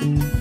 Bye.